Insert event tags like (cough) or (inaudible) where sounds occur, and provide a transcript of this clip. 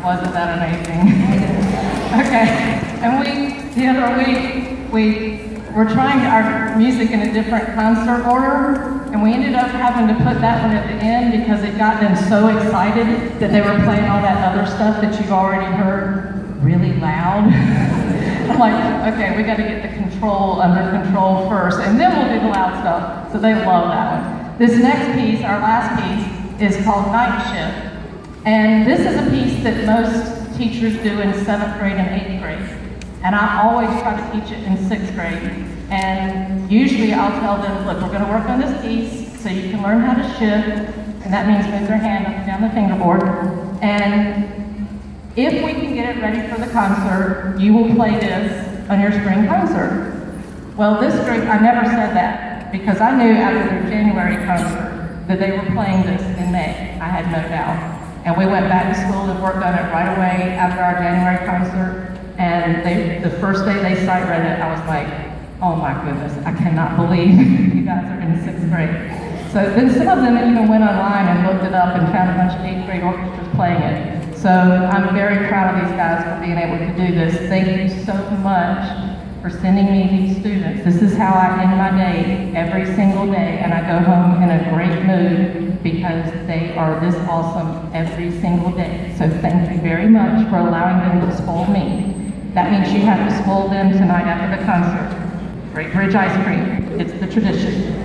Wasn't that amazing? (laughs) okay, and we, the other week, we were trying our music in a different concert order, and we ended up having to put that one at the end because it got them so excited that they were playing all that other stuff that you've already heard really loud. (laughs) I'm like, okay, we got to get the control under control first, and then we'll do the loud stuff. So they love that one. This next piece, our last piece, is called Night Shift. And this is a piece that most teachers do in seventh grade and eighth grade. And I always try to teach it in sixth grade. And usually I'll tell them, look, we're going to work on this piece so you can learn how to shift. And that means move your hand up and down the fingerboard. And if we can get it ready for the concert, you will play this on your spring concert. Well, this group, I never said that because I knew after their January concert that they were playing this in May. I had no doubt. And we went back to school and worked on it right away after our January concert. And they, the first day they sight read it, I was like, oh my goodness, I cannot believe (laughs) you guys are in sixth grade. So then some of them even went online and looked it up and found a bunch of eighth grade orchestras playing it. So I'm very proud of these guys for being able to do this. Thank you so much for sending me these students. This is how I end my day every single day, and I go home in a great mood because they are this awesome every single day. So thank you very much for allowing them to spoil me. That means you have to spoil them tonight after the concert. Great Bridge ice cream. It's the tradition.